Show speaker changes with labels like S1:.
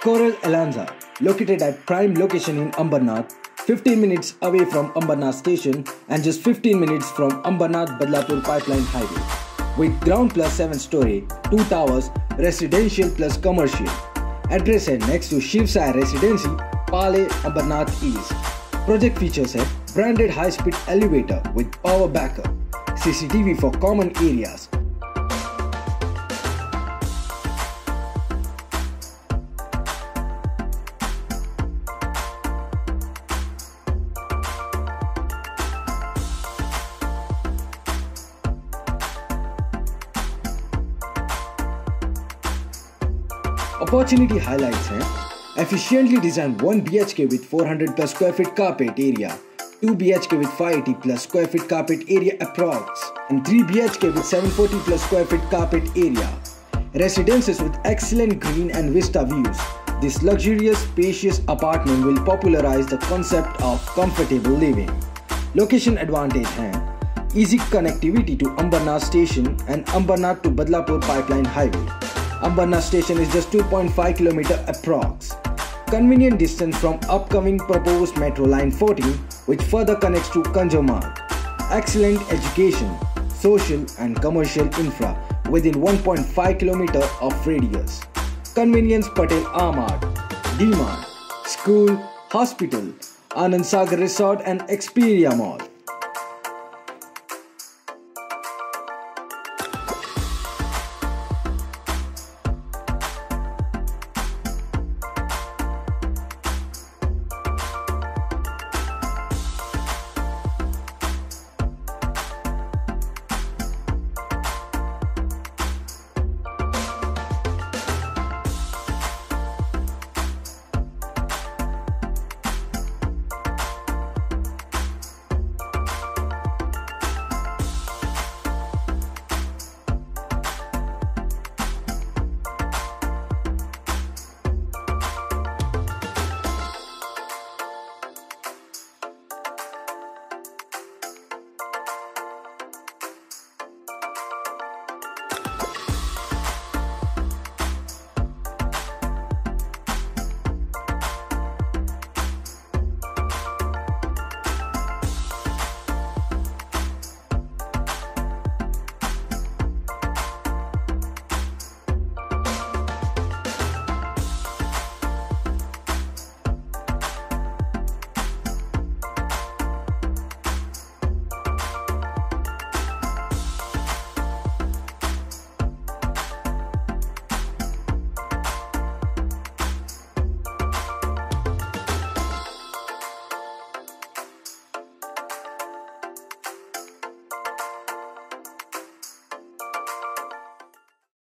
S1: Coral Elanza, located at prime location in Ambernath, 15 minutes away from Ambernath station and just 15 minutes from Ambernath Badlapur pipeline highway. With ground plus 7 story, 2 towers, residential plus commercial. Address है next to Shiv Sai Residency, Pale, Ambernath East. Project features है branded high-speed elevator with power backup, CCTV for common areas, Opportunity highlights हैं efficiently designed 1 BHK with 400 plus square feet carpet area, 2 BHK with 580 plus square feet carpet area approx, and 3 BHK with 740 plus square feet carpet area. Residences with excellent green and vista views. This luxurious, spacious apartment will popularize the concept of comfortable living. Location advantage हैं easy connectivity to Ambernath station and Ambernath to Badlapur pipeline highway. Ambernath station is just 2.5 km approx. Convenient distance from upcoming proposed Metro Line 14 which further connects to Kanjurmarg. Excellent education, social and commercial infra within 1.5 km of radius. Convenience Patel R Mart, DMart, school, hospital, Anand Sagar Resort and Xperia Mall.